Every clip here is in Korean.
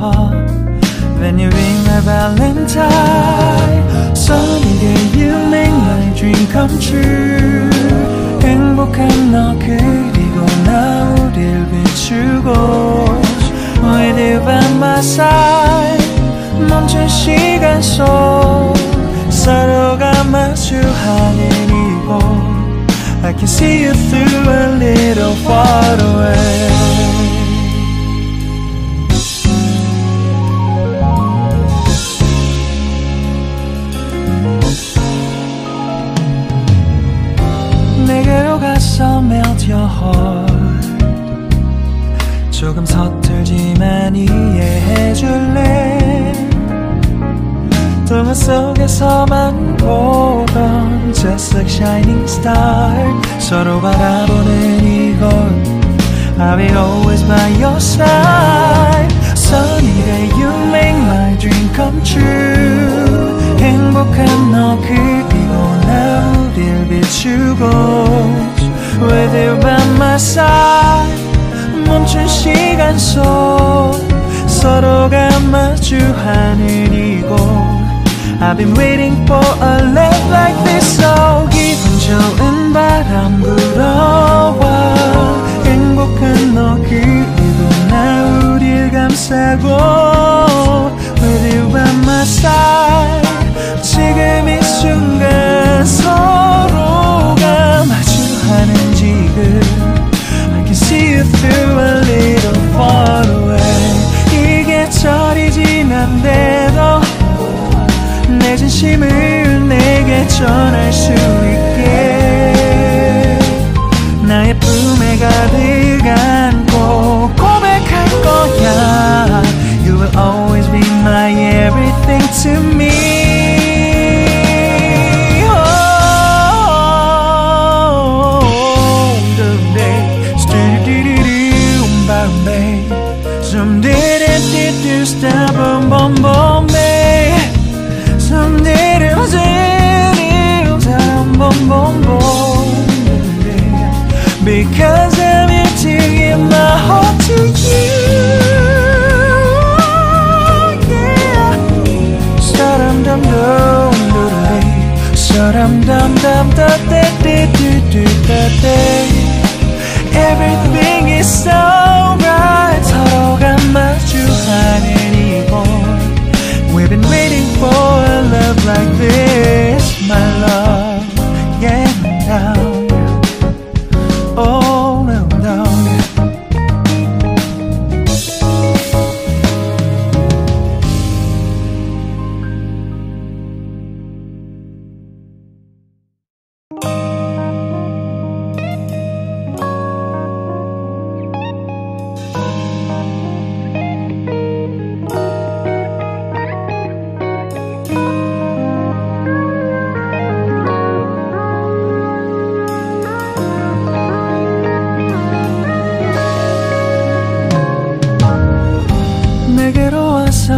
싶어 When you ring my valentine Sunny day you make my dream come true 행복한 너 그리고 나 우릴 비추고 With you by my side 멈춘 시간 속 서로가 마주하는 이곳 I can see you through a little far away 동화 속에서만 보던 Just like shining star 서로 바라보는 이곳 I'll be always by your side Sunny day you make my dream come true 행복한 너 그리고 나 우릴 비추고 With you by my side 멈춘 시간 속 서로가 마주하는 이곳 I've been waiting for a love like this So 기분 좋은 바람 불어와 진심을 내게 전할 수 있게 나의 품에 가득 안고 고백할 거야 You will always be my everything to me Oh, someday, stu-du-du-du-du, Bombay. Someday, do-do-do, stop, bum,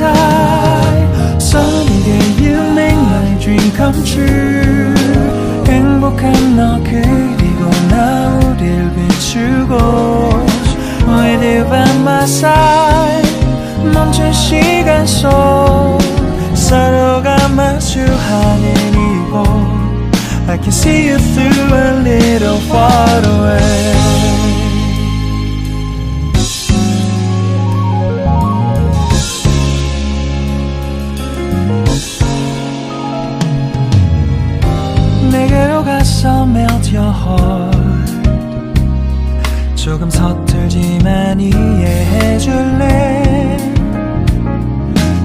valentine Sunny day you make my dream come true 행복한 너 그리고 나 우릴 비추 비추고 With you by my side 멈춘 시간 속 heart 조금 서툴지만 이해해줄래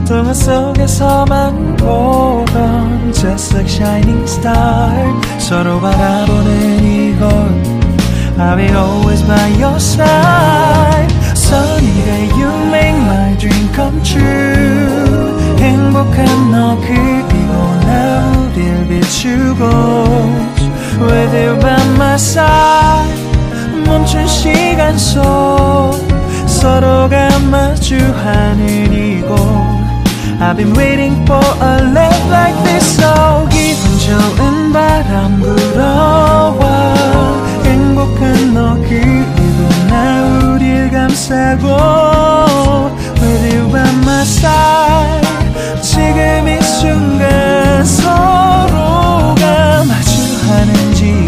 동화 속에서만 보던 Just like shining star 서로 바라보는 이곳 I'll be always by your side Sunny day you make my dream come true 행복한 너 그리고 나 우릴 비추고 side 멈춘 시간 속 서로가 마주하는 이곳 I've been waiting for a love like this So 기분 좋은 바람 불어와 행복한 너 그리고 나 우릴 감싸고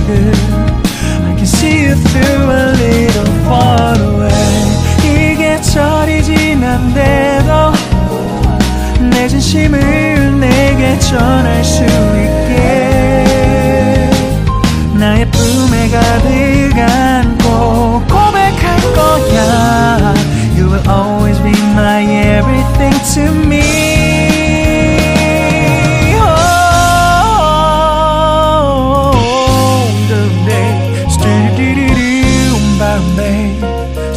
I can see you through a little far away 이게 철이 지난데도 내 진심을 내게 전할 수 있게 나의 품에 가득 안고 고백할 거야 You will always be my everything to me Um, ba mê.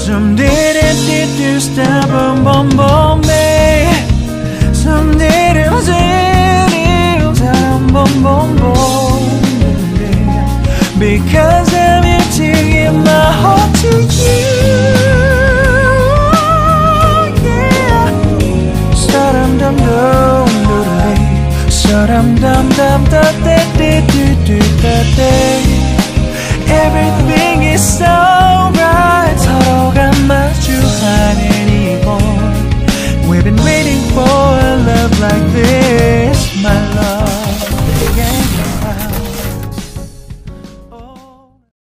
Dầm đi đến đi đi sta bầm bầm bầm mê Dầm đi đến dễ đi ta bầm bầm bầm Because I'm empty my heart to you, Yeah. Saram um, dam dam dam Saram um, dam dam da da da da da da Everything is so right. 서로가 마주하는 이곳. We've been waiting for a love like this, my love.